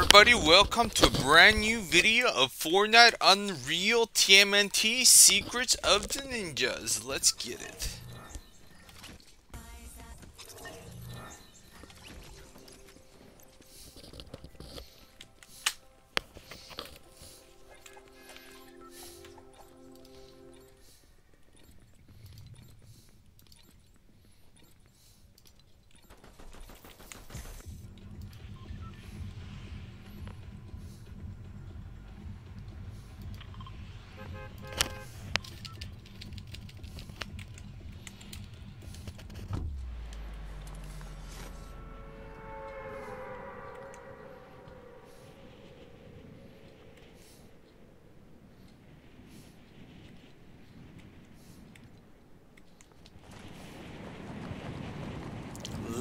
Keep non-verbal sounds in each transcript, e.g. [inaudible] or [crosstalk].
everybody, welcome to a brand new video of Fortnite Unreal TMNT Secrets of the Ninjas. Let's get it.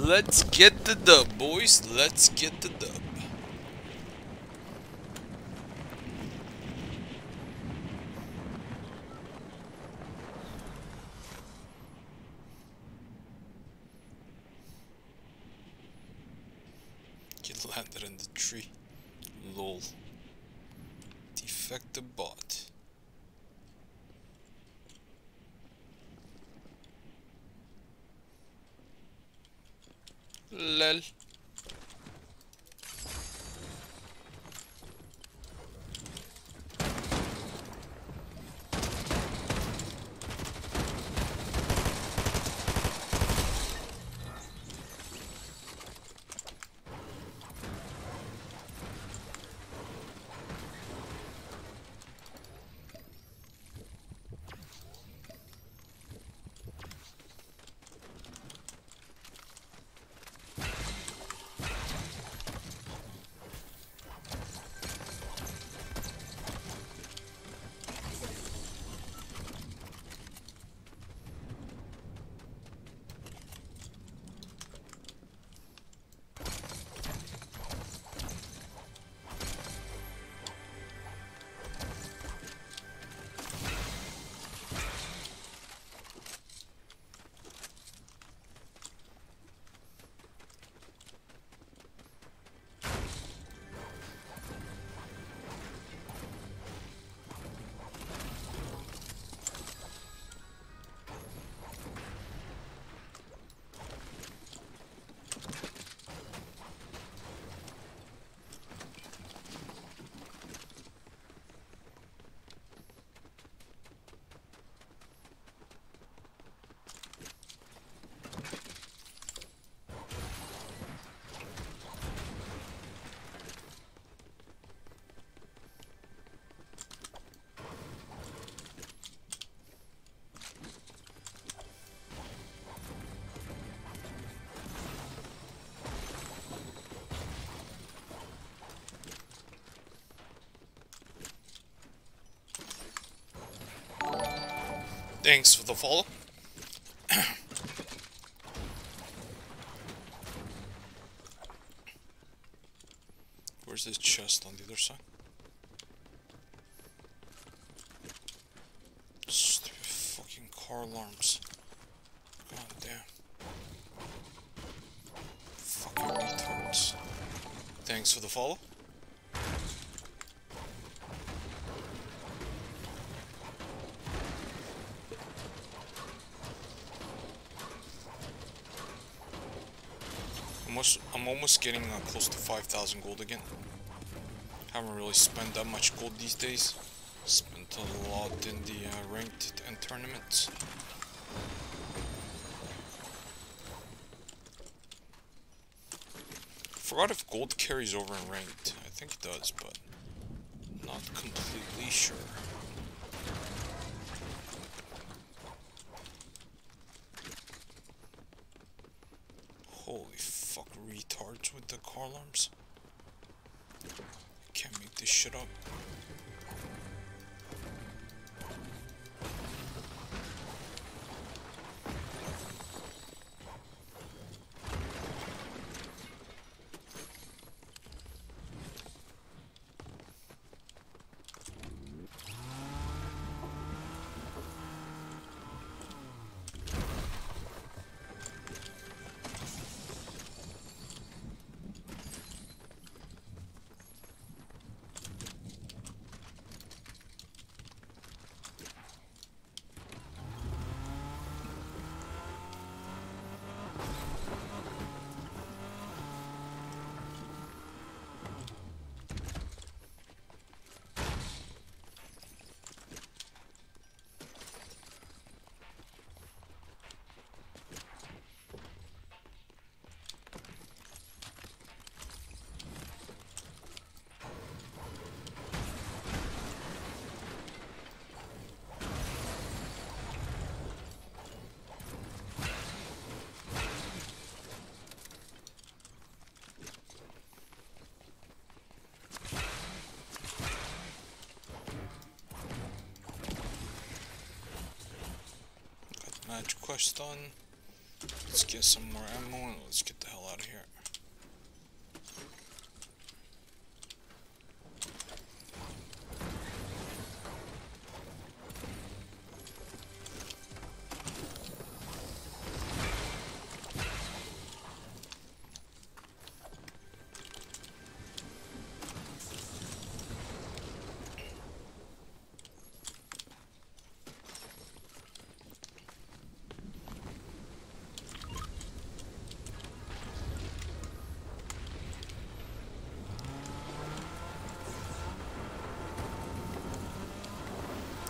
Let's get the dub, boys. Let's get the dub. الخلل Thanks for the follow. [coughs] Where's this chest on the other side? Almost I'm almost getting uh, close to 5,000 gold again. Haven't really spent that much gold these days. Spent a lot in the uh, ranked and tournaments. Forgot if gold carries over in ranked. I think it does, but not completely sure. Holy retards with the car alarms. Can't make this shit up. Quest done. Let's get some more ammo and let's get the hell out of here.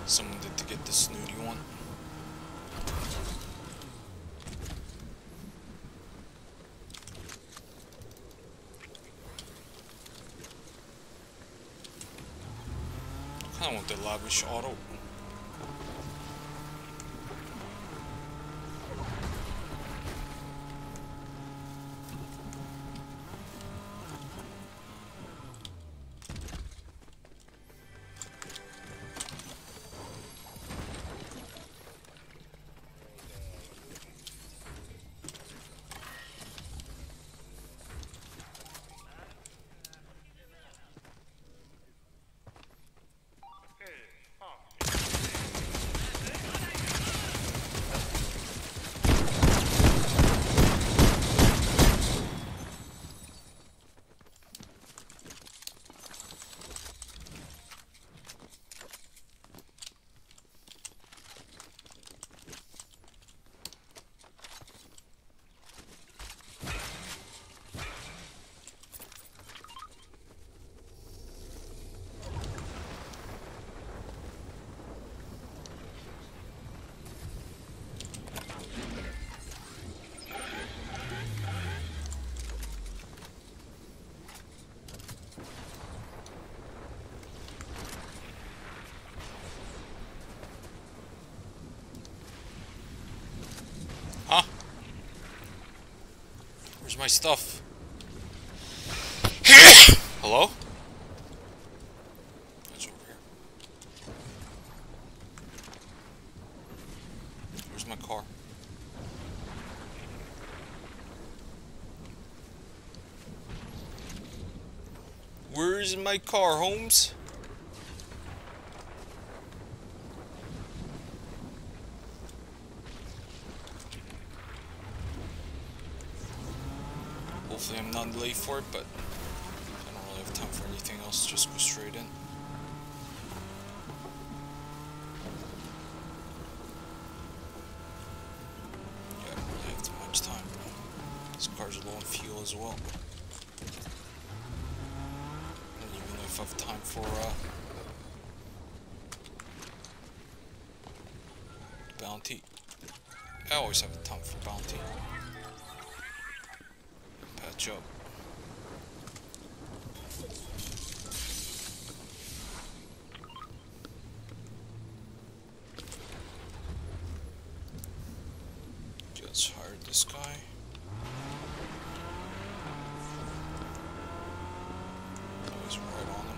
Someone did to get the snooty one. I kinda want the lavish auto. My stuff? [coughs] Hello? It's over here. Where's my car? Where's my car, Holmes? Hopefully I'm not late for it, but I don't really have time for anything else. Just go straight in. Yeah, I don't really have too much time. This car's low on fuel as well. Even if I have time for uh, bounty. I always have time for bounty. Patch up. Let's hire this guy. He's right on him.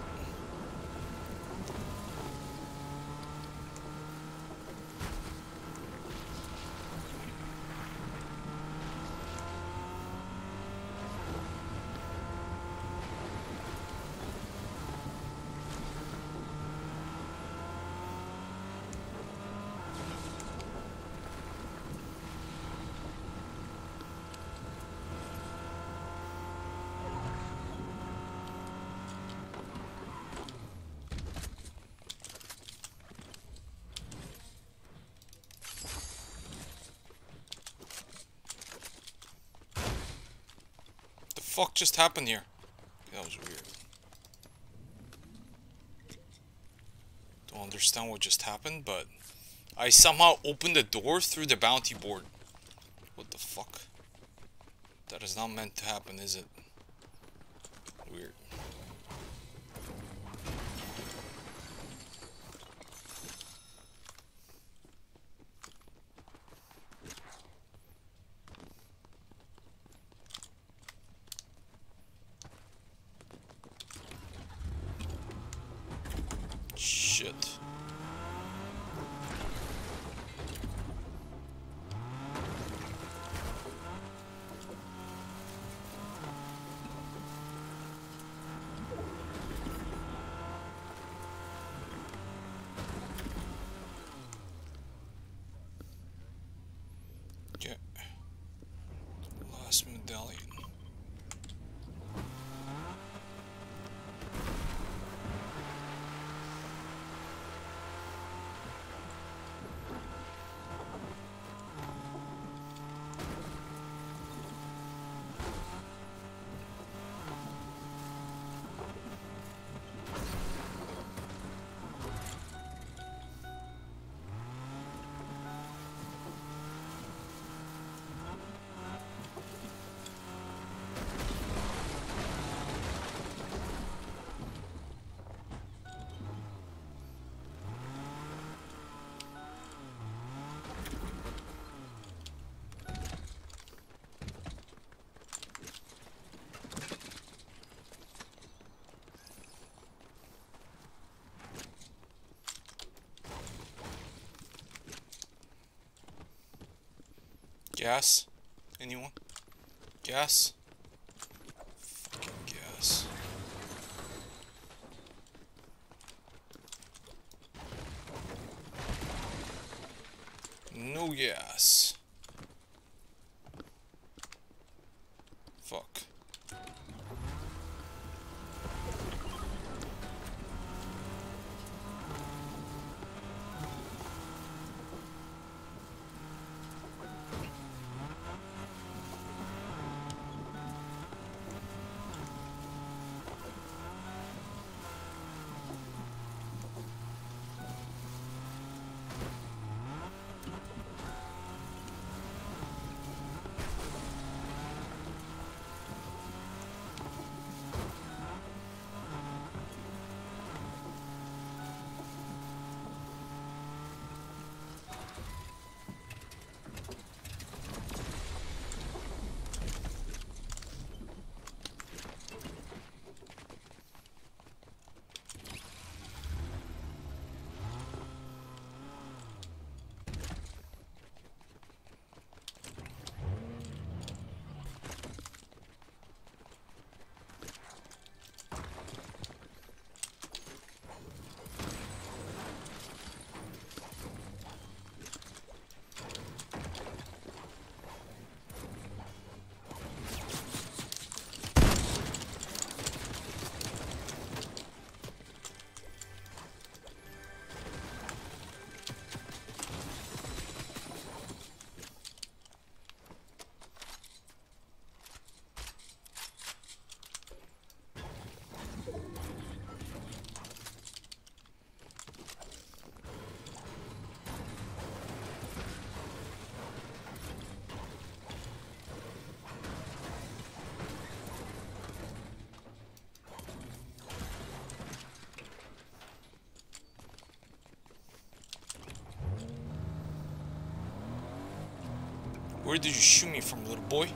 The fuck just happened here? That was weird. Don't understand what just happened, but I somehow opened the door through the bounty board. What the fuck? That is not meant to happen, is it? Gas? Anyone? Gas? Where did you shoot me from, little boy?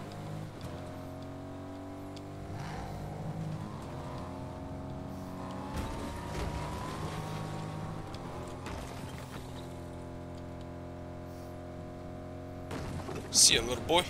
See ya, little boy.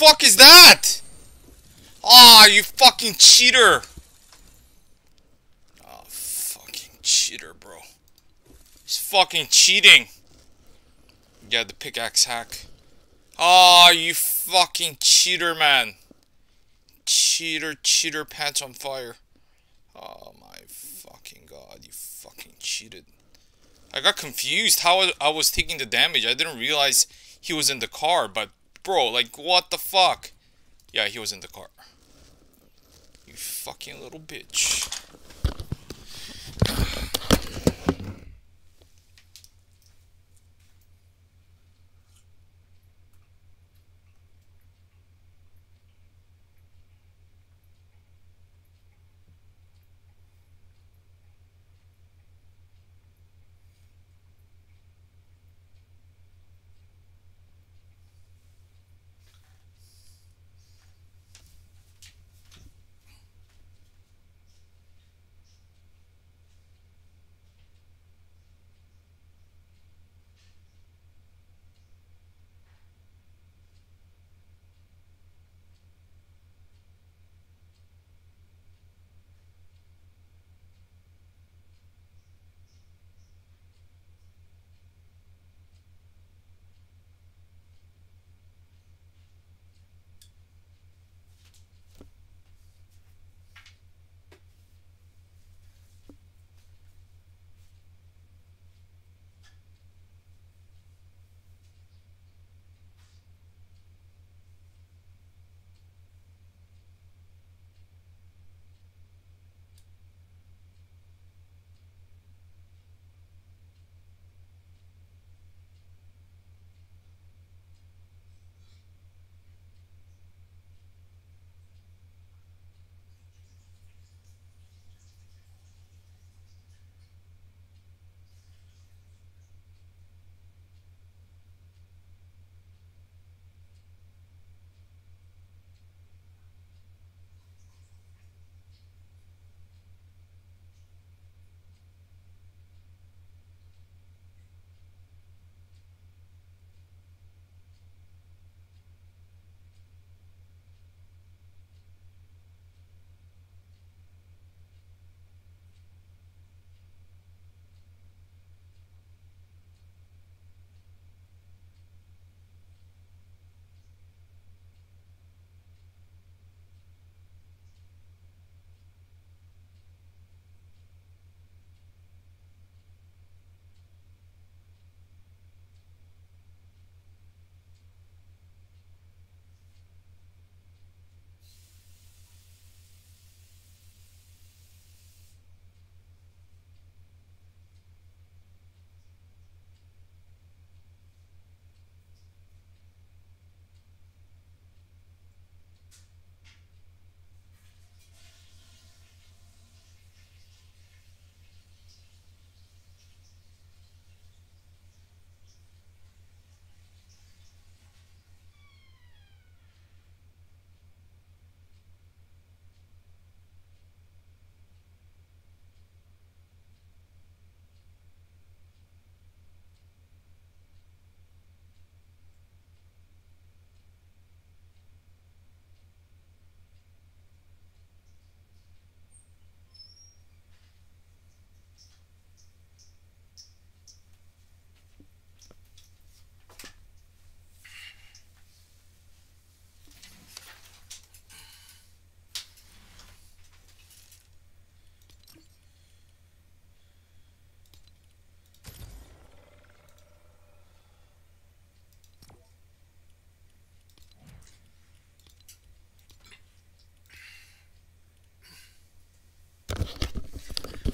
Fuck is that? Ah, oh, you fucking cheater. Oh, fucking cheater, bro. He's fucking cheating. Yeah, the pickaxe hack. Ah, oh, you fucking cheater, man. Cheater, cheater, pants on fire. Oh my fucking god, you fucking cheated. I got confused how I was taking the damage. I didn't realize he was in the car, but bro, like what the fuck? Yeah, he was in the car. You fucking little bitch.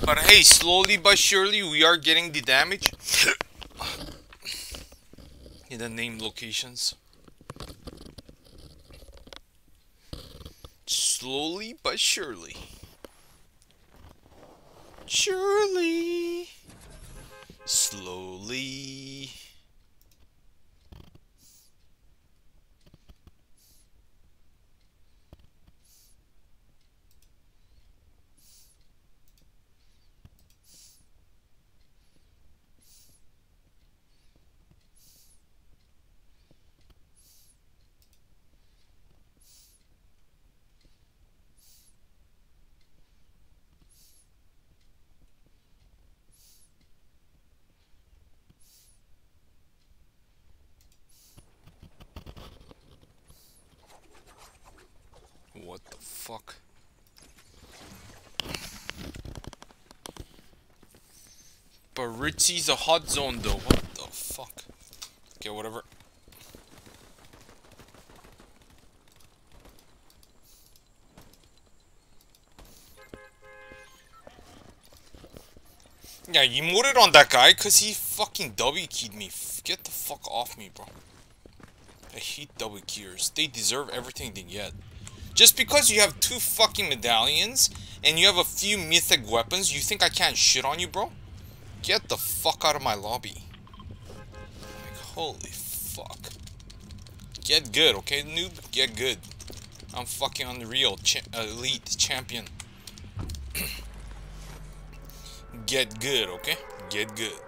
But hey, slowly but surely we are getting the damage [coughs] in the named locations. Slowly but surely. Surely. Slowly. fuck? But Ritzy's a hot zone though. What the fuck? Okay, whatever. Yeah, you modded on that guy because he fucking W keyed me. Get the fuck off me, bro. I hate W keyers. They deserve everything they get. Just because you have two fucking medallions and you have a few mythic weapons, you think I can't shit on you, bro? Get the fuck out of my lobby. Like, holy fuck. Get good, okay, noob? Get good. I'm fucking unreal, cha elite champion. [coughs] Get good, okay? Get good.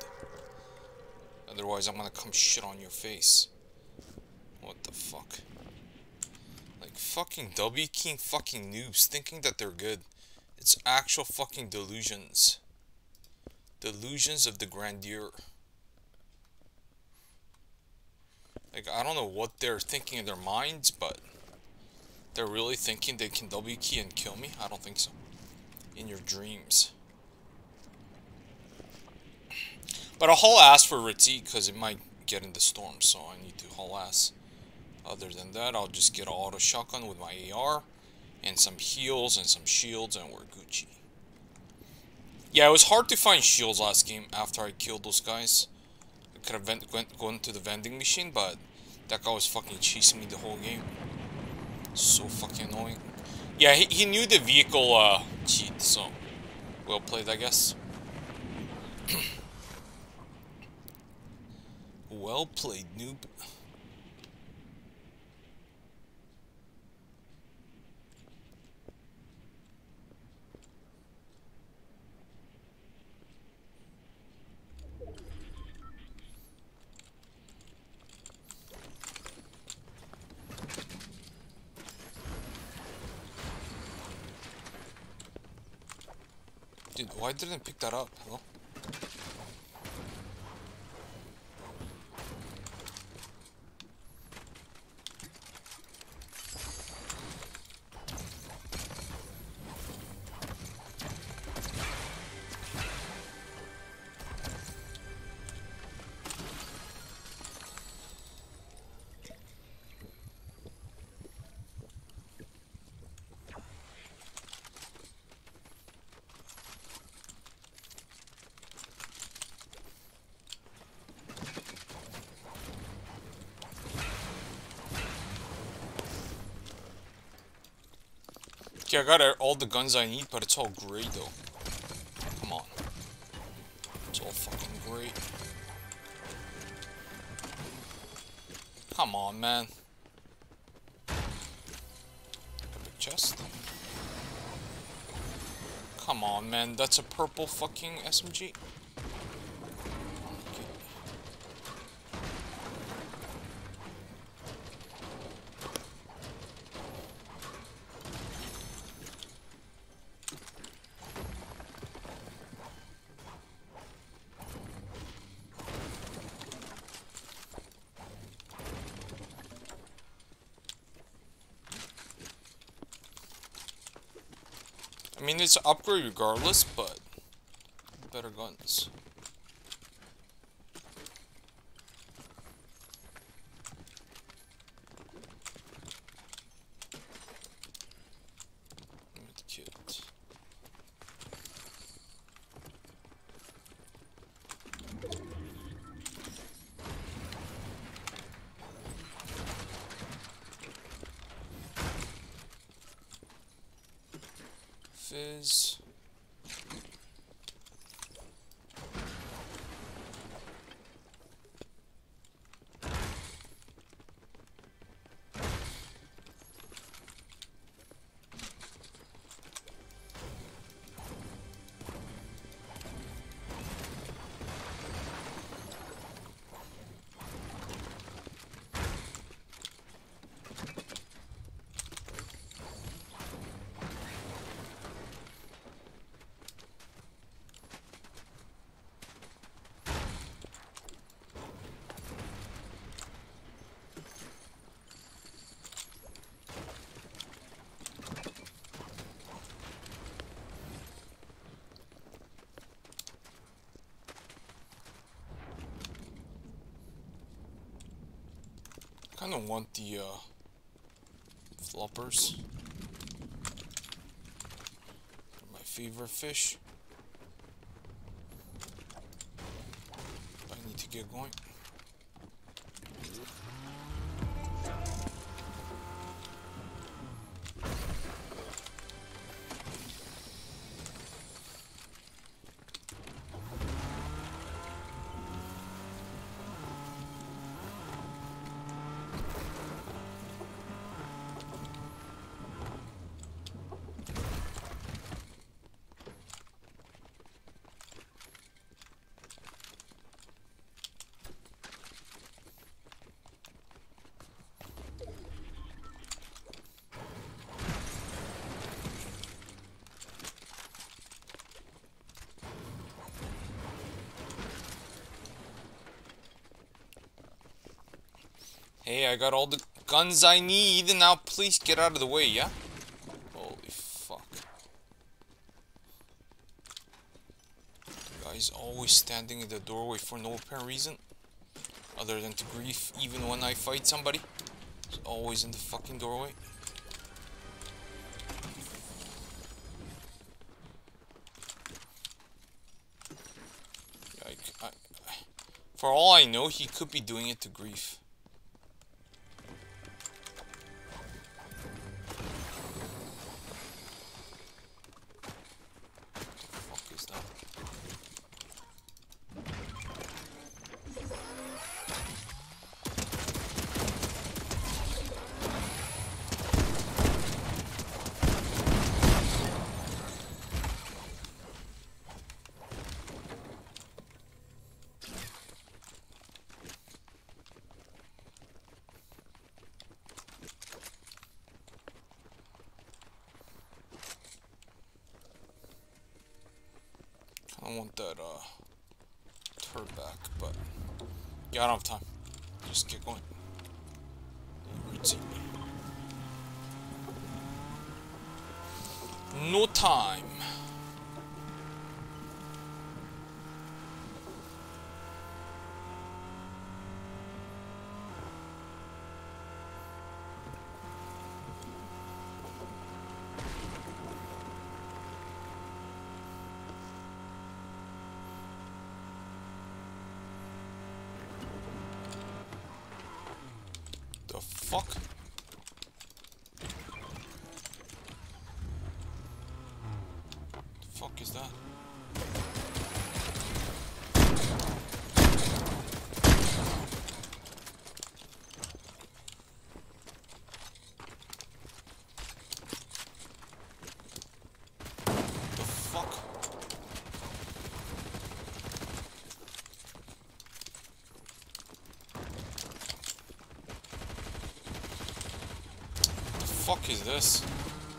Otherwise, I'm gonna come shit on your face. What the fuck? Like, fucking W keying fucking noobs thinking that they're good. It's actual fucking delusions. Delusions of the grandeur. Like, I don't know what they're thinking in their minds, but they're really thinking they can W key and kill me? I don't think so. In your dreams. But I'll haul ass for Ritzy because it might get in the storm, so I need to haul ass. Other than that, I'll just get an auto shotgun with my AR and some heals and some shields and we're Gucci. Yeah, it was hard to find shields last game after I killed those guys. I could have went, went gone to the vending machine, but that guy was fucking chasing me the whole game. So fucking annoying. Yeah, he, he knew the vehicle uh, cheat, so well played, I guess. [clears throat] Well played, noob. Dude, why didn't I pick that up? Hello? I got all the guns I need, but it's all great though. Come on. It's all fucking great. Come on, man. Chest. Come on, man. That's a purple fucking SMG. It's an upgrade regardless, but better guns. Want the uh, floppers. My favorite fish. I need to get going. Hey, I got all the guns I need, and now please get out of the way, yeah? Holy fuck. The guy's always standing in the doorway for no apparent reason. Other than to grief, even when I fight somebody. He's always in the fucking doorway. For all I know, he could be doing it to grief. Fuck? The fuck is that? The fuck? The fuck is this?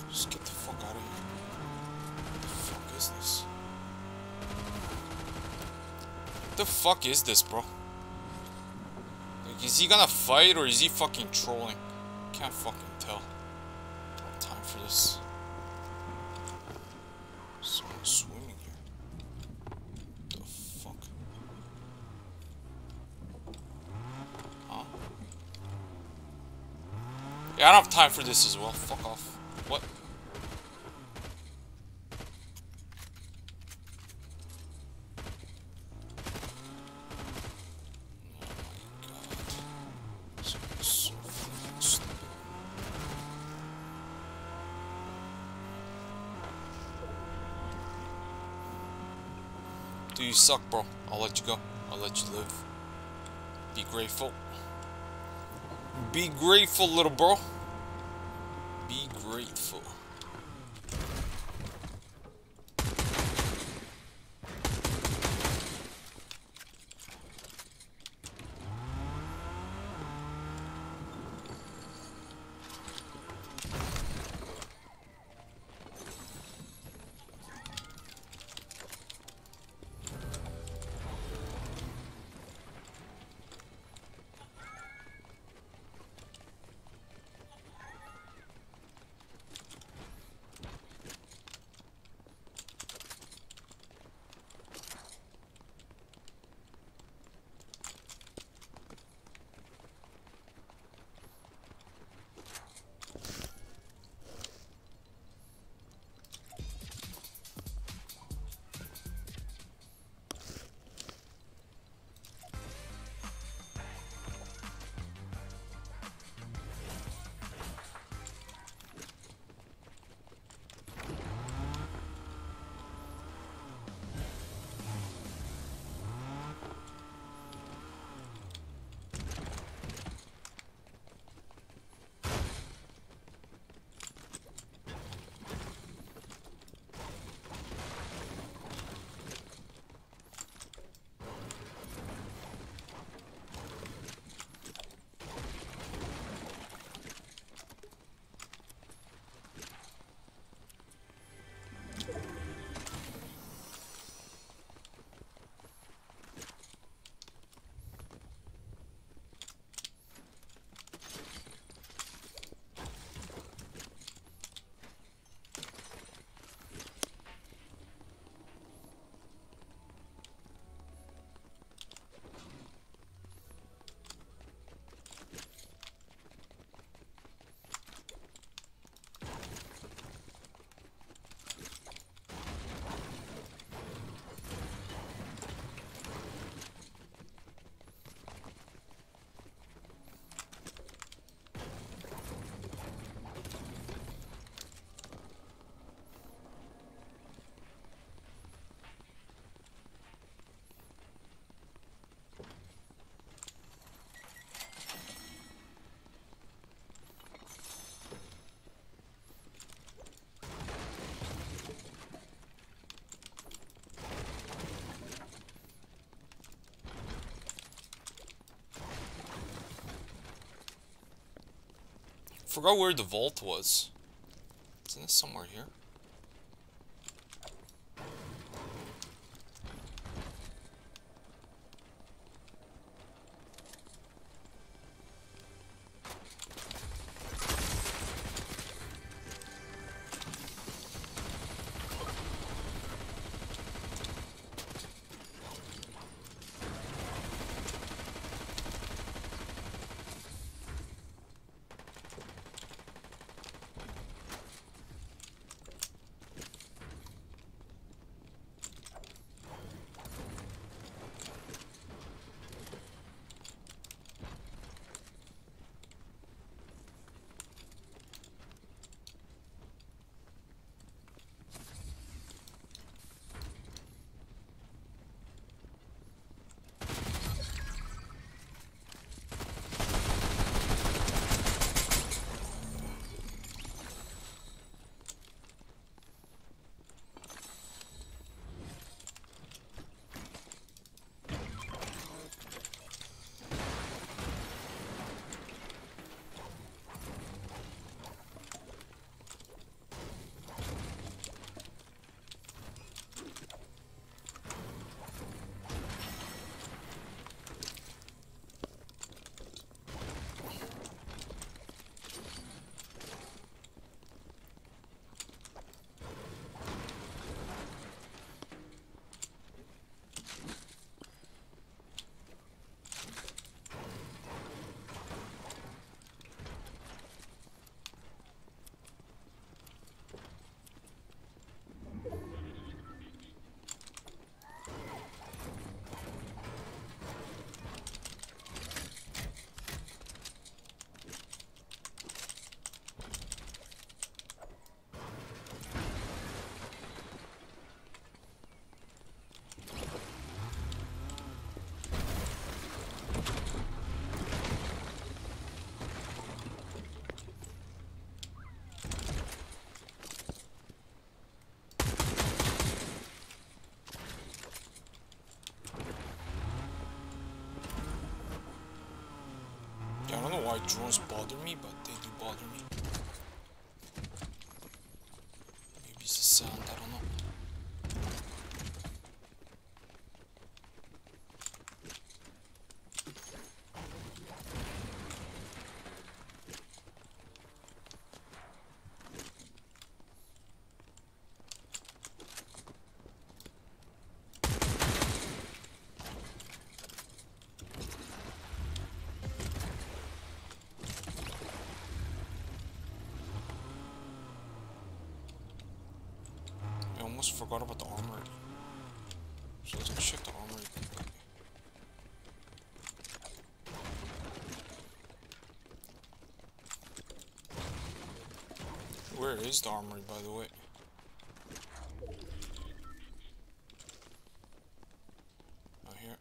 Just get the fuck out of here. The fuck is this? The fuck is this, bro? Like, is he gonna fight or is he fucking trolling? Can't fucking tell. Don't have time for this. Someone swimming here. The fuck? Huh? Yeah, I don't have time for this as well. Fuck off. What? Do you suck, bro? I'll let you go. I'll let you live. Be grateful. Be grateful, little bro. Forgot where the vault was. Isn't it somewhere here? Why drones bother me, but they do bother me. Maybe it's the sound, I don't know. I forgot about the armory. So let's go check the. Where is the armory, by the way? Oh, here.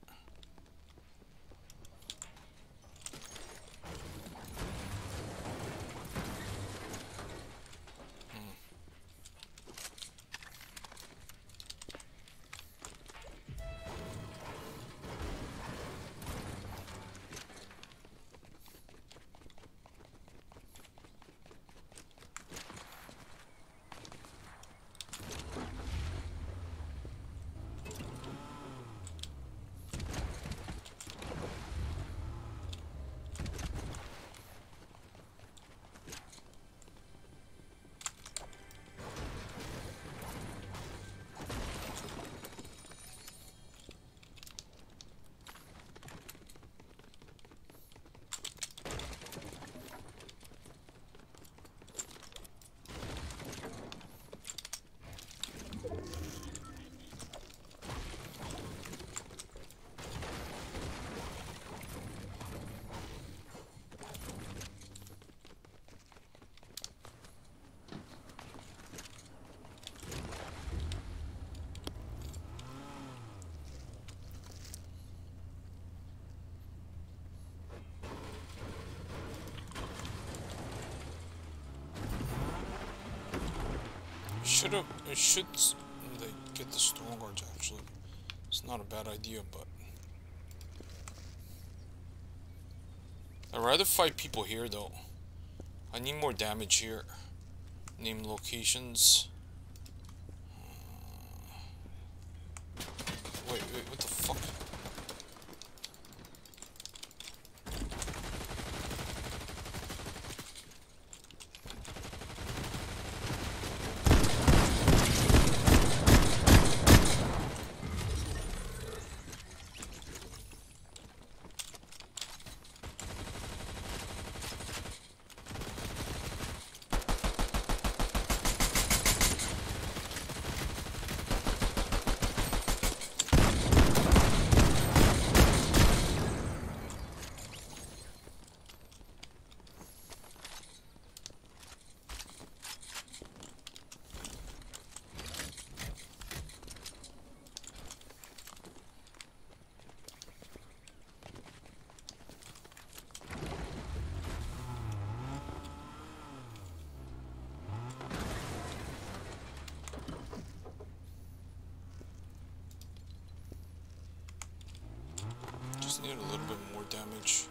Should have. It should like get the storm guards. Actually, it's not a bad idea, but I'd rather fight people here though. I need more damage here. Name locations. Wait, wait, what the fuck? A little bit more damage.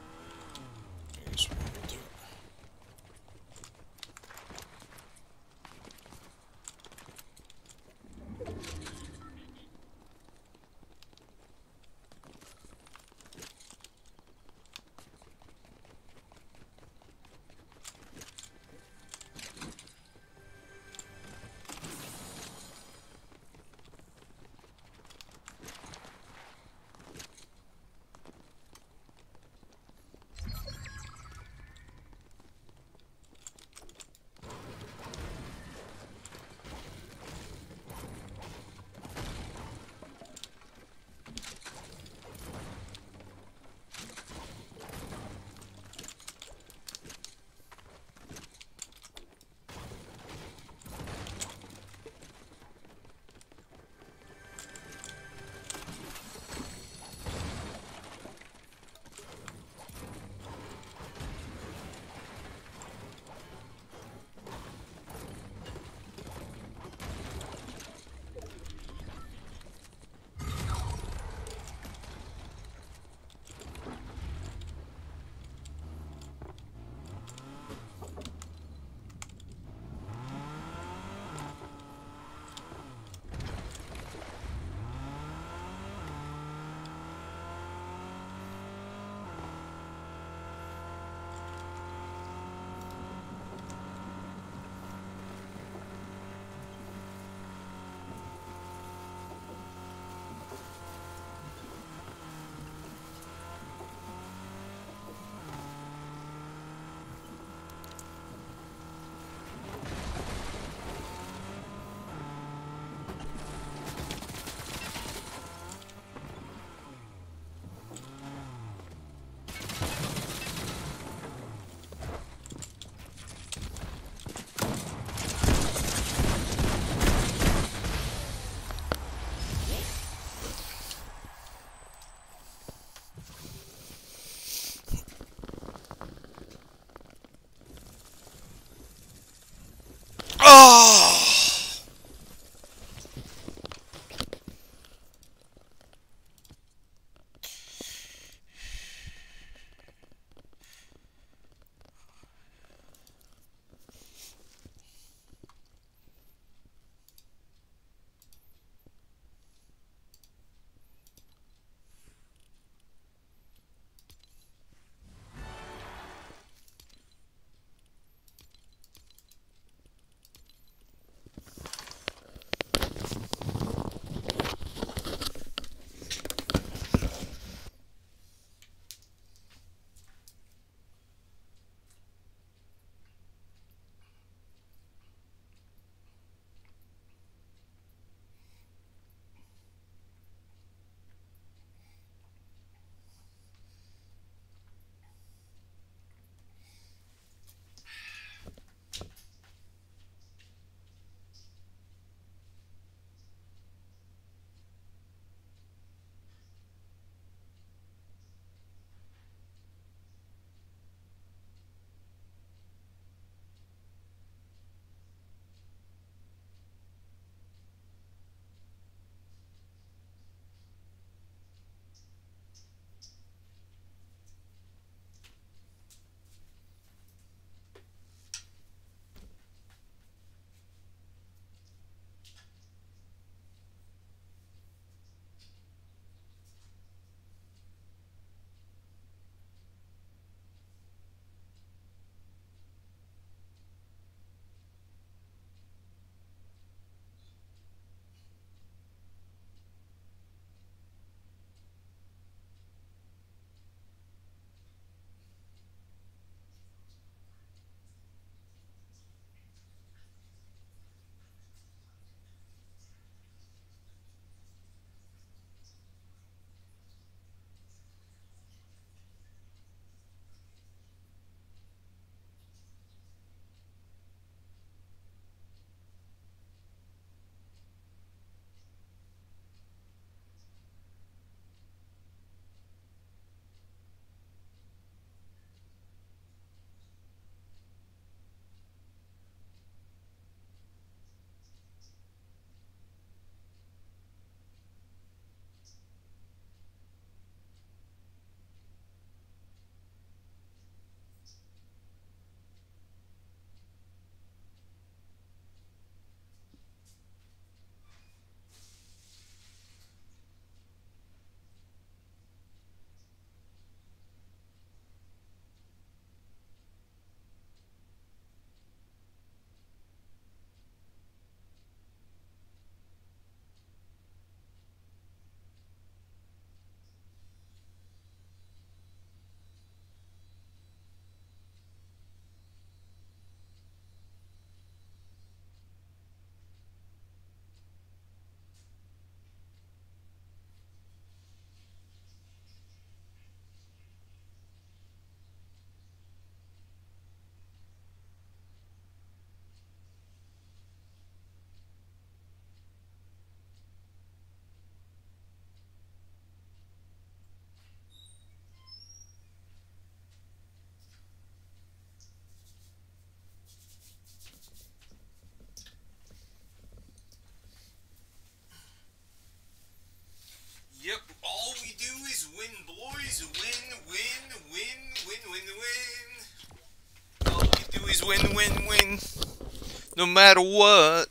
No matter what.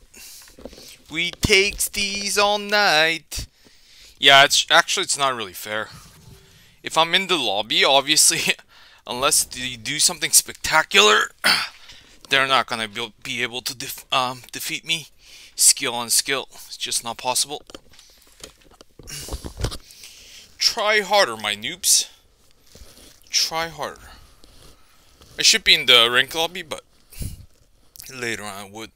We takes these all night. Yeah, it's actually it's not really fair. If I'm in the lobby, obviously, [laughs] unless they do something spectacular, [clears throat] they're not gonna be, be able to def um, defeat me. Skill on skill, it's just not possible. [clears throat] Try harder, my noobs. Try harder. I should be in the rank lobby, but later on would.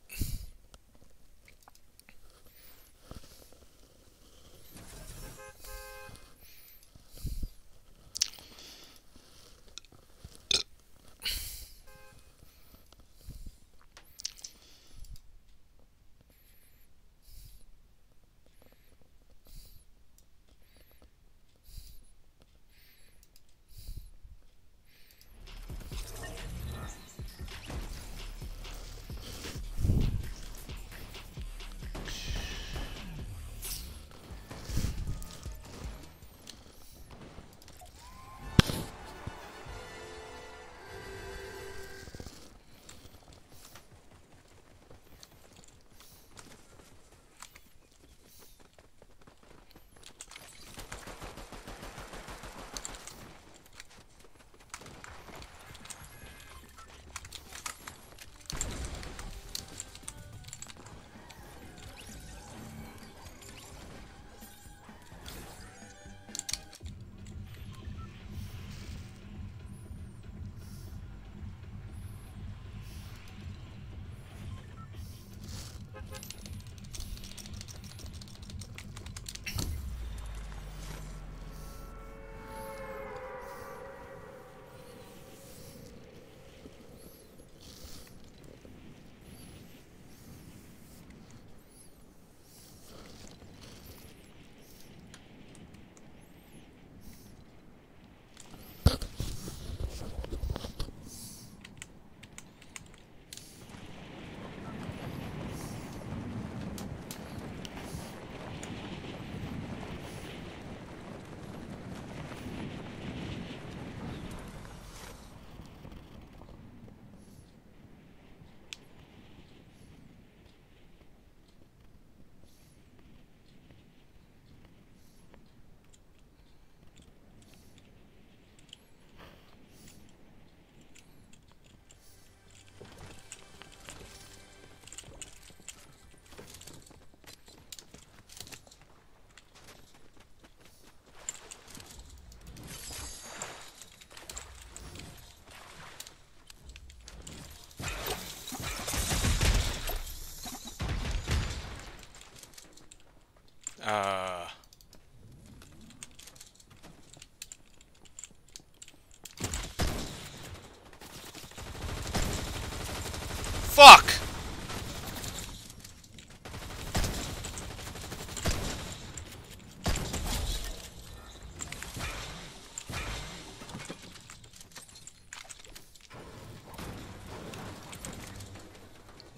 Fuck!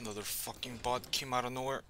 Another fucking bot came out of nowhere.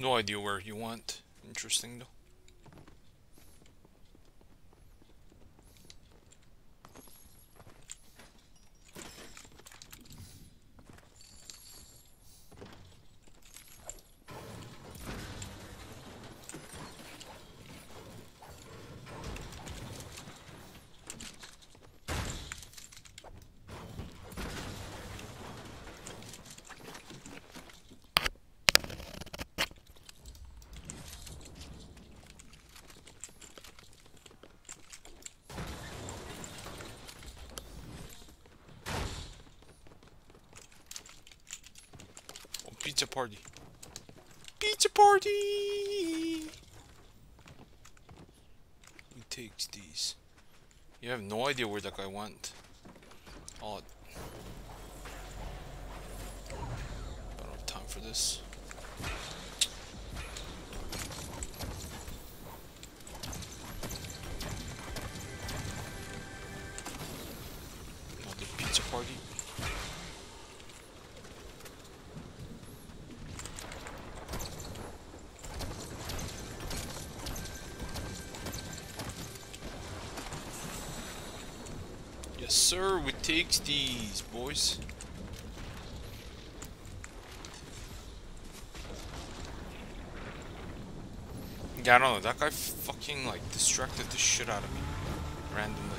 No idea where you want. Interesting though. Oh, pizza party. Pizza party! Who takes these? You have no idea where that guy went. Oh. I don't have time for this. Takes these, boys. Yeah, I don't know. That guy fucking like distracted the shit out of me randomly.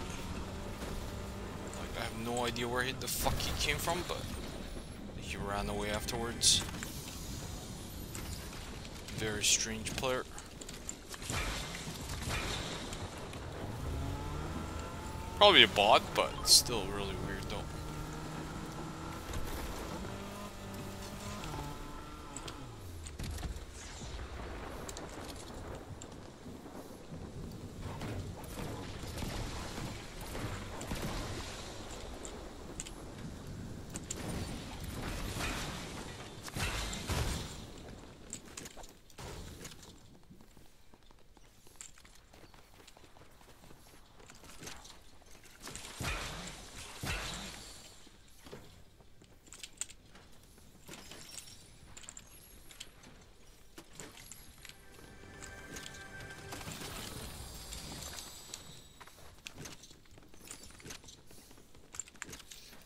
Like I have no idea where he, the fuck he came from, but he ran away afterwards. Very strange player. Probably a bot, but still really weird though.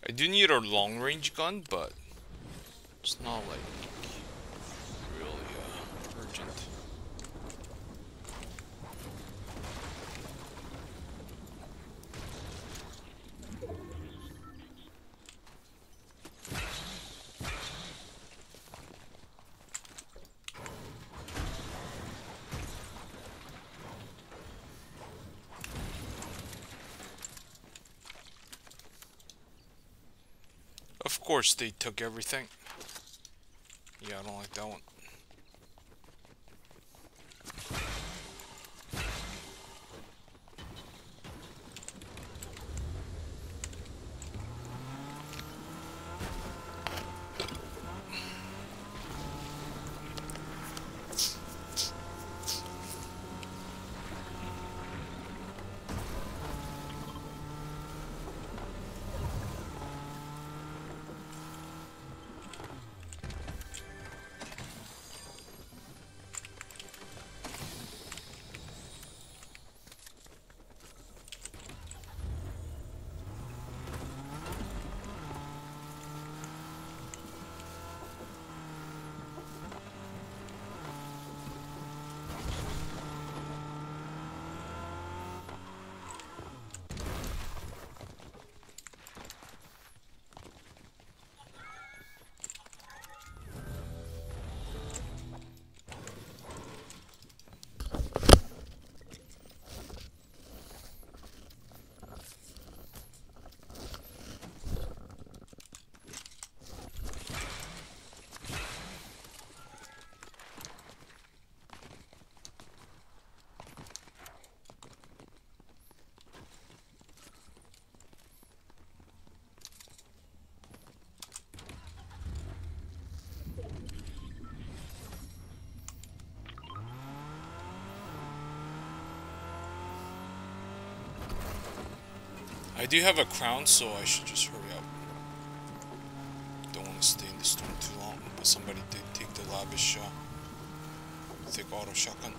I do need a long range gun, but it's not like really uh, urgent. Of course they took everything. Yeah, I don't like that one. I do have a crown, so I should just hurry up. Don't want to stay in the storm too long, but somebody did take the lavish uh, take auto shotgun.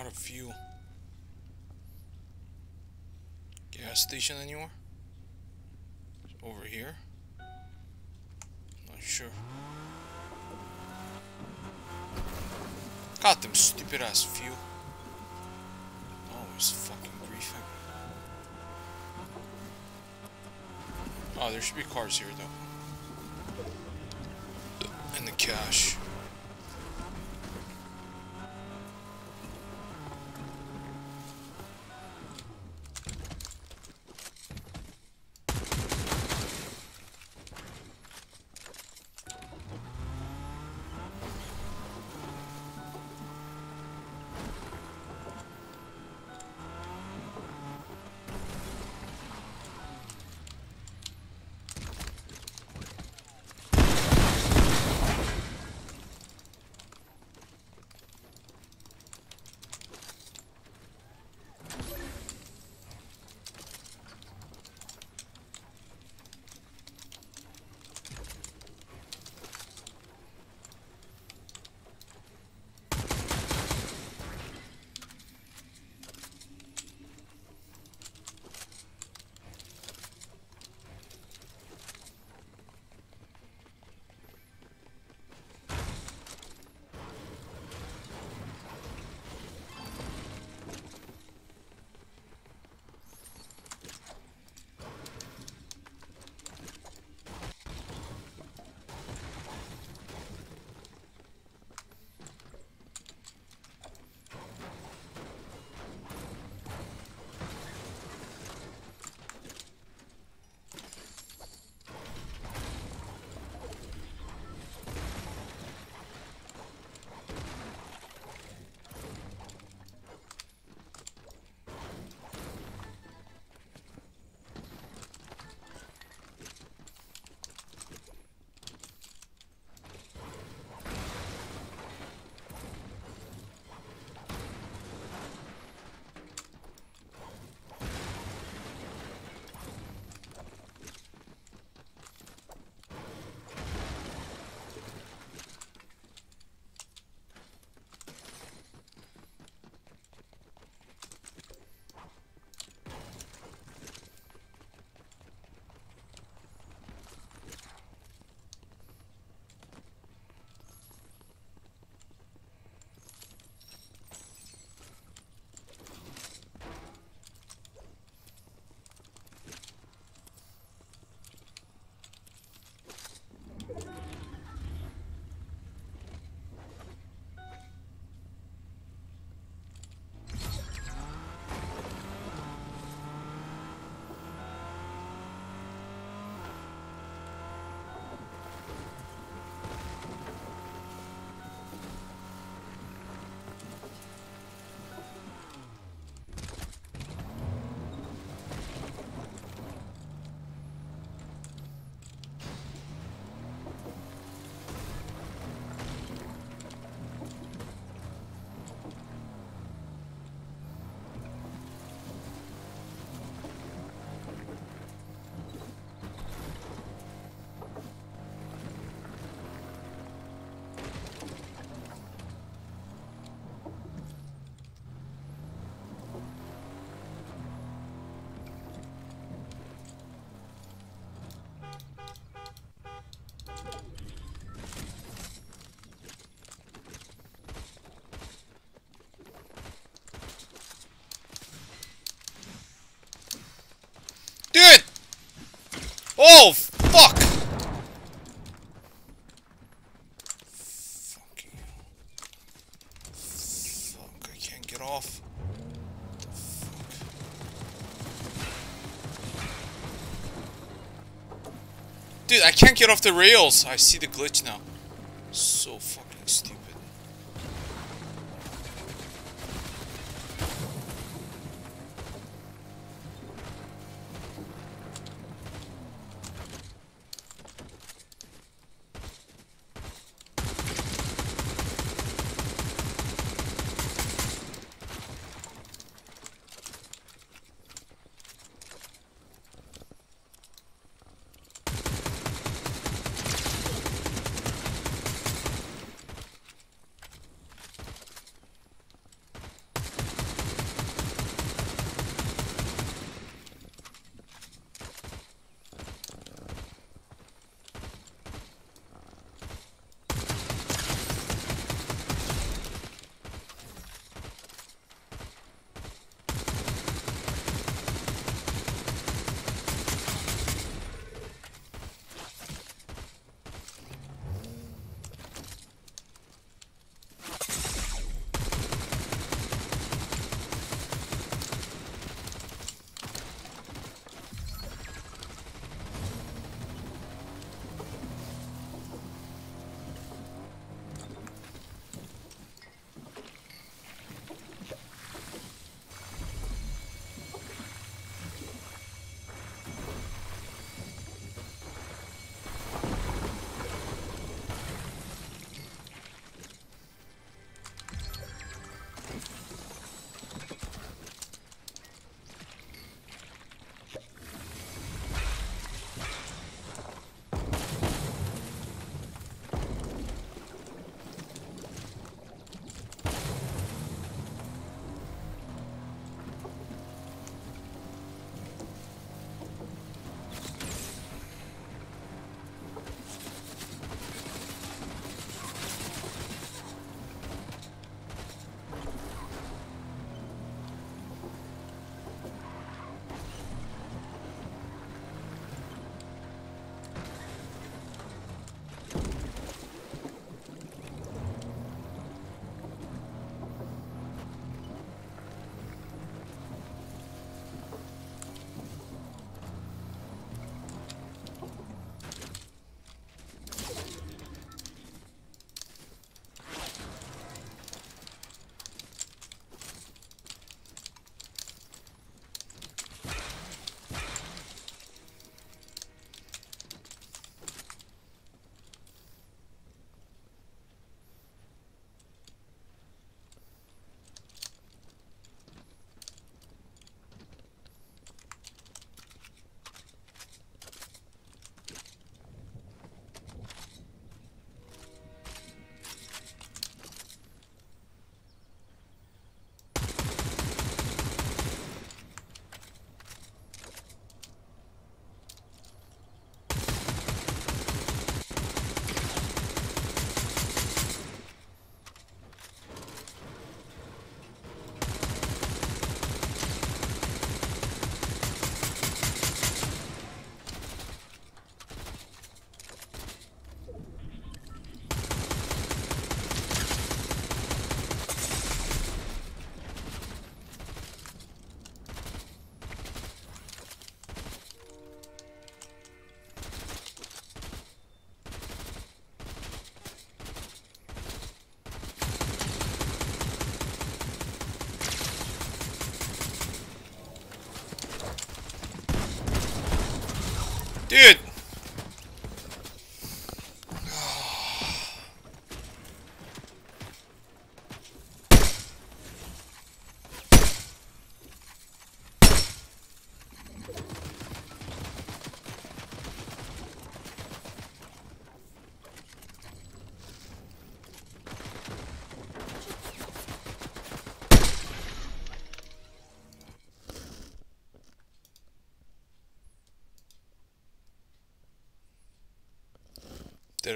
Out of fuel. Gas station anymore? Over here? Not sure. God, them stupid ass fuel. Always fucking griefing. Oh, there should be cars here though. And the cash. Oh, fuck! Fucking hell. Fuck, I can't get off. Fuck. Dude, I can't get off the rails. I see the glitch now. So fucking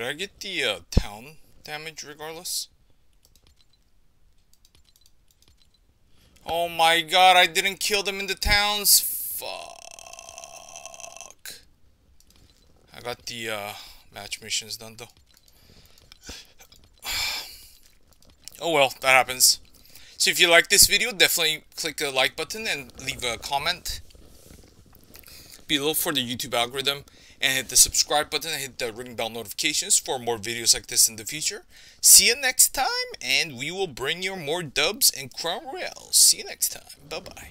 I get the uh, town damage regardless? Oh my god, I didn't kill them in the towns. Fuck. I got the uh, match missions done though. [sighs] Oh well, that happens. So if you like this video, definitely click the like button and leave a comment below for the YouTube algorithm and hit the subscribe button and hit the ring bell notifications for more videos like this in the future. See you next time and we will bring you more dubs and Crown Royale. See you next time. Bye bye.